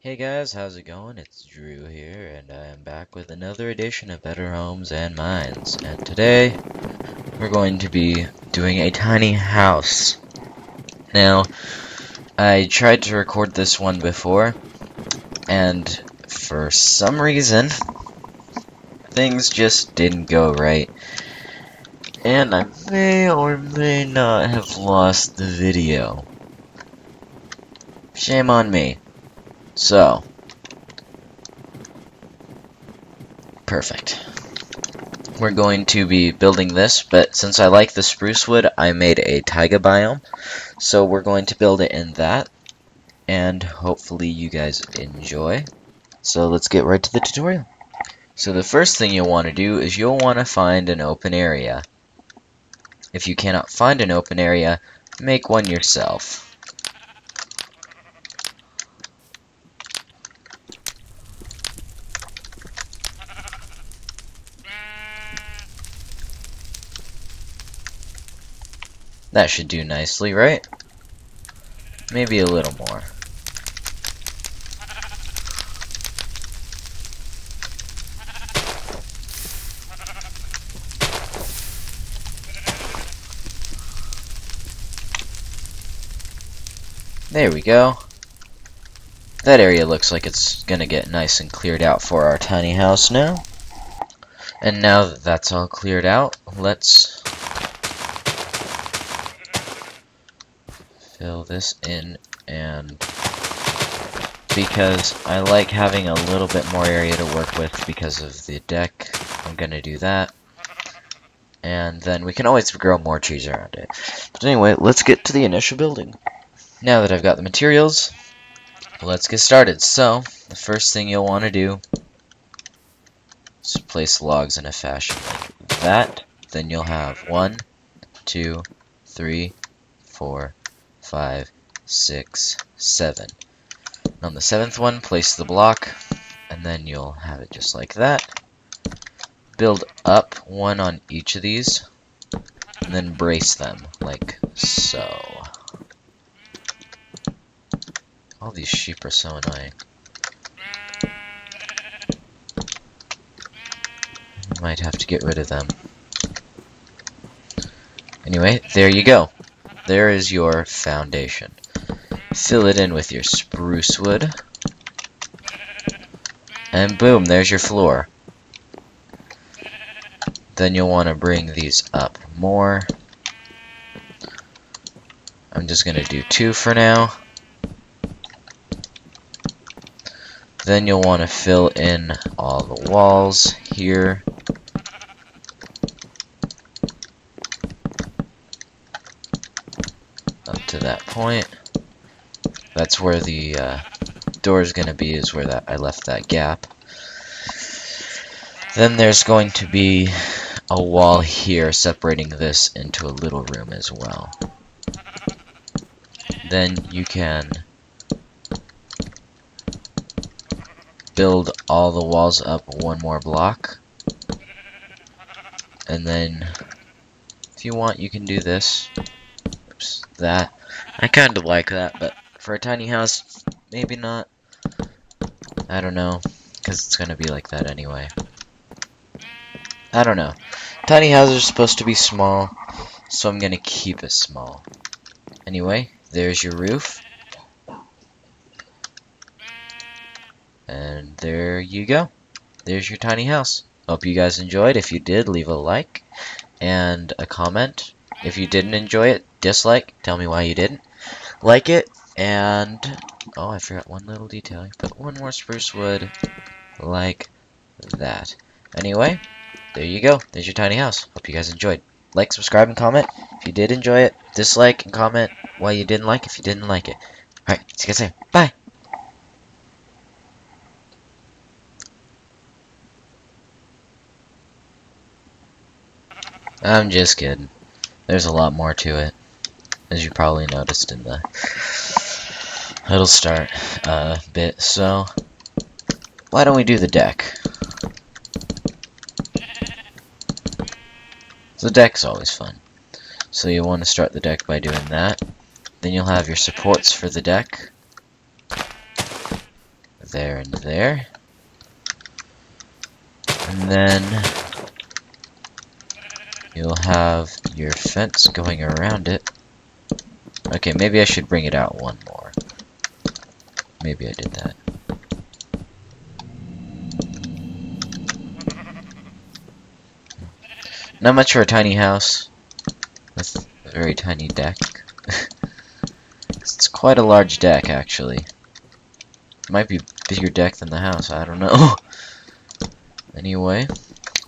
Hey guys, how's it going? It's Drew here, and I am back with another edition of Better Homes and Mines. And today, we're going to be doing a tiny house. Now, I tried to record this one before, and for some reason, things just didn't go right. And I may or may not have lost the video. Shame on me. So. Perfect. We're going to be building this, but since I like the spruce wood, I made a taiga biome. So we're going to build it in that, and hopefully you guys enjoy. So let's get right to the tutorial. So the first thing you'll want to do is you'll want to find an open area. If you cannot find an open area, make one yourself. That should do nicely, right? Maybe a little more. There we go. That area looks like it's gonna get nice and cleared out for our tiny house now. And now that that's all cleared out, let's fill this in and because I like having a little bit more area to work with because of the deck, I'm gonna do that. And then we can always grow more trees around it. But anyway, let's get to the initial building. Now that I've got the materials, let's get started. So, the first thing you'll want to do is place logs in a fashion like that. Then you'll have one, two, three, four, five, six, seven. On the seventh one, place the block, and then you'll have it just like that. Build up one on each of these, and then brace them, like so. All these sheep are so annoying. Might have to get rid of them. Anyway, there you go. There is your foundation. Fill it in with your spruce wood. And boom, there's your floor. Then you'll want to bring these up more. I'm just going to do two for now. Then you'll want to fill in all the walls here. Up to that point. That's where the uh, door is going to be, is where that I left that gap. Then there's going to be a wall here separating this into a little room as well. Then you can build all the walls up one more block. And then, if you want, you can do this. That. I kind of like that, but for a tiny house, maybe not. I don't know, because it's going to be like that anyway. I don't know. Tiny houses are supposed to be small, so I'm going to keep it small. Anyway, there's your roof. And there you go. There's your tiny house. Hope you guys enjoyed. If you did, leave a like and a comment. If you didn't enjoy it, dislike. Tell me why you didn't. Like it, and... Oh, I forgot one little detail. Put one more spruce wood like that. Anyway, there you go. There's your tiny house. Hope you guys enjoyed. Like, subscribe, and comment. If you did enjoy it, dislike and comment why you didn't like if you didn't like it. Alright, see you guys later. Bye! I'm just kidding. There's a lot more to it, as you probably noticed in the little start uh, bit. So, why don't we do the deck? The deck's always fun. So you want to start the deck by doing that. Then you'll have your supports for the deck. there and there. And then you'll have your fence going around it. Okay, maybe I should bring it out one more. Maybe I did that. Not much for a tiny house. That's a very tiny deck. it's quite a large deck, actually. Might be bigger deck than the house, I don't know. anyway,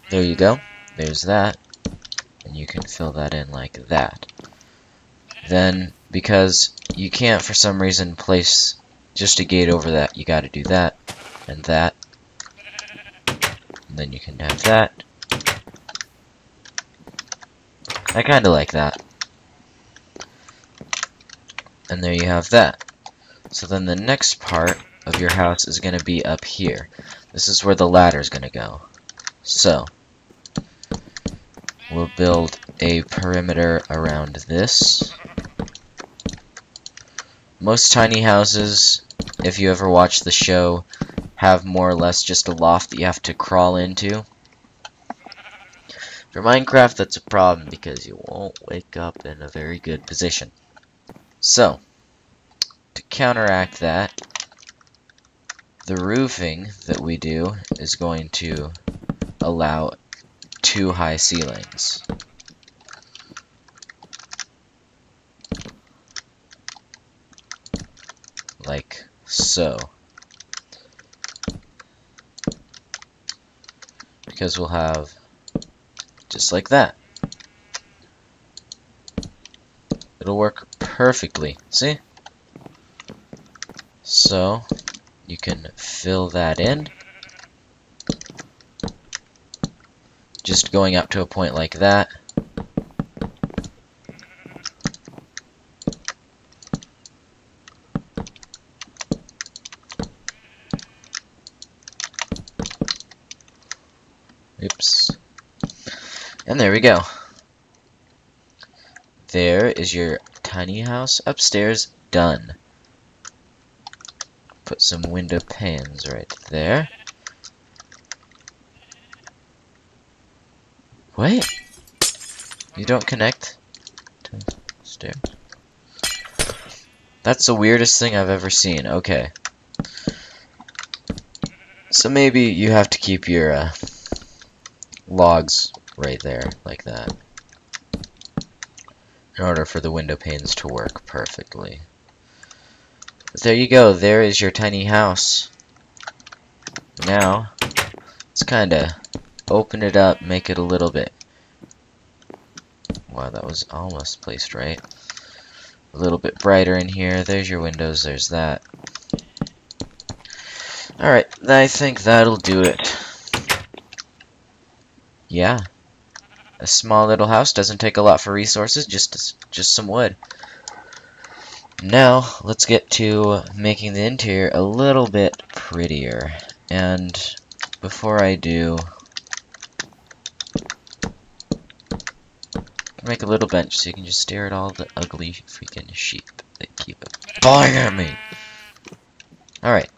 there you go. There's that. And you can fill that in like that. Then, because you can't for some reason place just a gate over that, you gotta do that, and that. And then you can have that. I kinda like that. And there you have that. So then the next part of your house is going to be up here. This is where the ladder is going to go. So, we'll build a perimeter around this. Most tiny houses, if you ever watch the show, have more or less just a loft that you have to crawl into. For Minecraft, that's a problem because you won't wake up in a very good position. So, to counteract that, the roofing that we do is going to allow two high ceilings. Like so. Because we'll have just like that. It'll work perfectly. See? So, you can fill that in. Just going up to a point like that. Oops. And there we go. There is your tiny house upstairs done put some window panes right there. Wait! You don't connect to stairs? That's the weirdest thing I've ever seen. Okay. So maybe you have to keep your uh, logs right there, like that. In order for the window panes to work perfectly. There you go, there is your tiny house. Now, let's kinda open it up, make it a little bit... Wow, that was almost placed right. A little bit brighter in here, there's your windows, there's that. Alright, I think that'll do it. Yeah. A small little house doesn't take a lot for resources, just just some wood. Now, let's get to making the interior a little bit prettier. And before I do, make a little bench so you can just stare at all the ugly freaking sheep that keep pulling at me. Alright.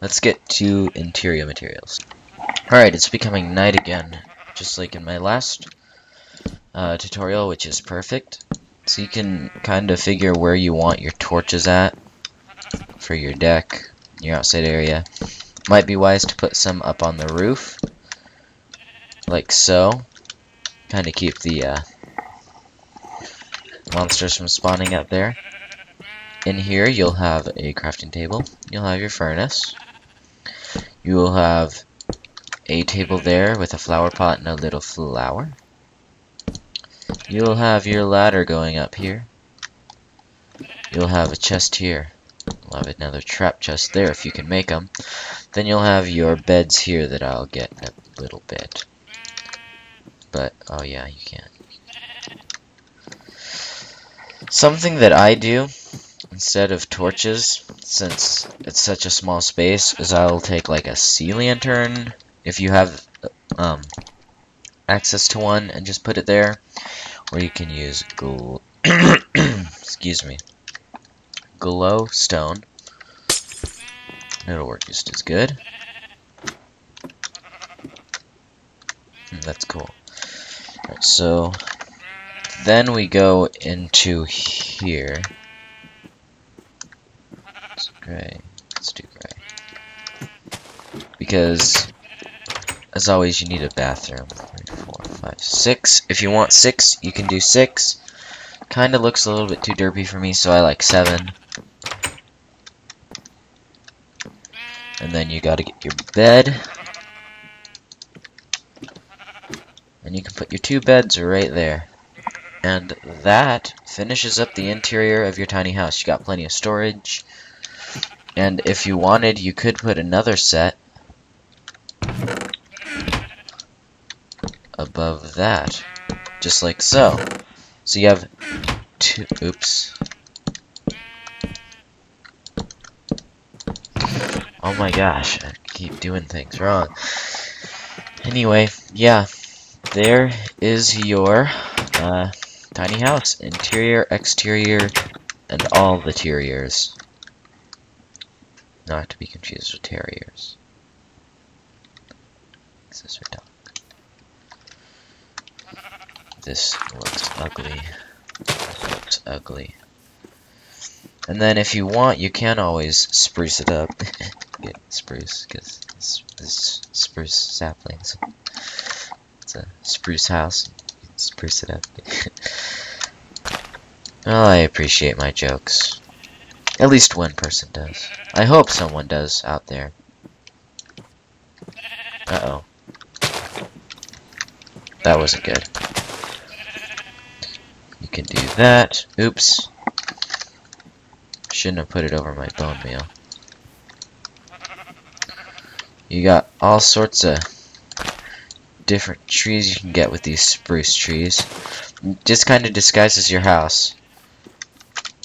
Let's get to interior materials. Alright, it's becoming night again, just like in my last uh, tutorial, which is perfect. So you can kind of figure where you want your torches at for your deck, your outside area. Might be wise to put some up on the roof, like so. Kind of keep the uh, monsters from spawning up there. In here, you'll have a crafting table. You'll have your furnace. You will have a table there with a flower pot and a little flower. You'll have your ladder going up here. You'll have a chest here. You'll have another trap chest there if you can make them. Then you'll have your beds here that I'll get in a little bit. But, oh yeah, you can't. Something that I do, instead of torches, since it's such a small space, is I'll take like a sea lantern, if you have um, access to one, and just put it there or you can use glow excuse me glowstone It'll work just as good. Hmm, that's cool. Alright, so then we go into here. It's gray. Let's do gray. Because as always you need a bathroom. Three, four, five, six. If you want six, you can do six. Kinda looks a little bit too derpy for me, so I like seven. And then you gotta get your bed. And you can put your two beds right there. And that finishes up the interior of your tiny house. You got plenty of storage. And if you wanted, you could put another set above that. Just like so. So you have two, oops. Oh my gosh, I keep doing things wrong. Anyway, yeah, there is your uh, tiny house. Interior, exterior, and all the terriers. Not to be confused with terriers. This is dog. This looks ugly. looks ugly. And then if you want, you can always spruce it up. Get spruce, because it's spruce saplings. It's a spruce house. spruce it up. well, I appreciate my jokes. At least one person does. I hope someone does out there. Uh-oh. That wasn't good can do that. Oops. Shouldn't have put it over my bone meal. You got all sorts of different trees you can get with these spruce trees. Just kind of disguises your house.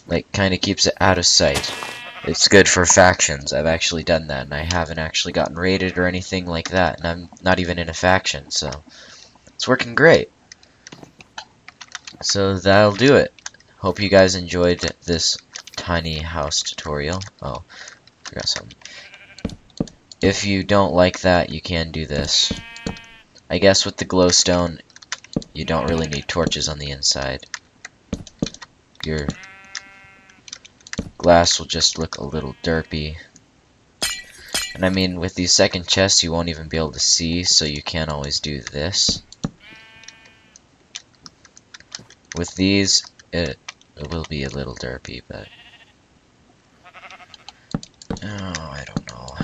Like, kind of keeps it out of sight. It's good for factions. I've actually done that, and I haven't actually gotten raided or anything like that, and I'm not even in a faction, so it's working great. So that'll do it. Hope you guys enjoyed this tiny house tutorial. Oh, forgot something. If you don't like that, you can do this. I guess with the glowstone, you don't really need torches on the inside. Your glass will just look a little derpy. And I mean, with these second chests, you won't even be able to see, so you can't always do this. With these, it, it will be a little derpy, but... Oh, I don't know.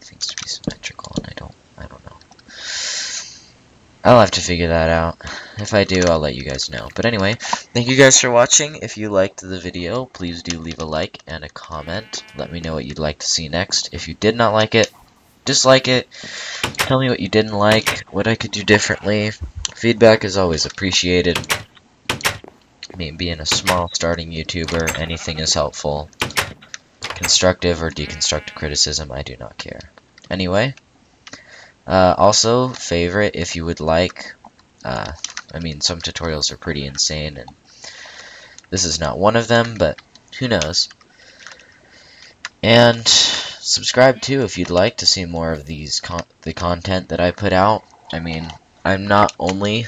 Things to be symmetrical, and I don't, I don't know. I'll have to figure that out. If I do, I'll let you guys know. But anyway, thank you guys for watching. If you liked the video, please do leave a like and a comment. Let me know what you'd like to see next. If you did not like it, dislike it. Tell me what you didn't like, what I could do differently. Feedback is always appreciated. Me being a small starting YouTuber, anything is helpful. Constructive or deconstructive criticism, I do not care. Anyway, uh, also, favorite if you would like. Uh, I mean, some tutorials are pretty insane, and this is not one of them, but who knows. And subscribe too if you'd like to see more of these con the content that I put out. I mean, I'm not only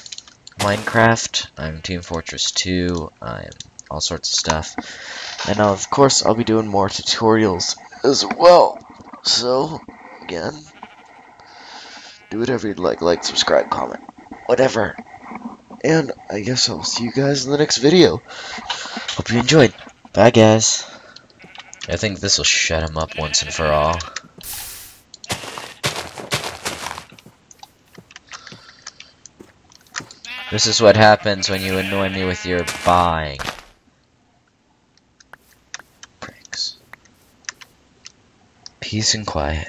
Minecraft, I'm Team Fortress 2, I'm all sorts of stuff. And of course, I'll be doing more tutorials as well. So, again, do whatever you'd like, like, subscribe, comment, whatever. And I guess I'll see you guys in the next video. Hope you enjoyed. Bye, guys. I think this will shut him up once and for all. This is what happens when you annoy me with your buying. Pricks. Peace and quiet.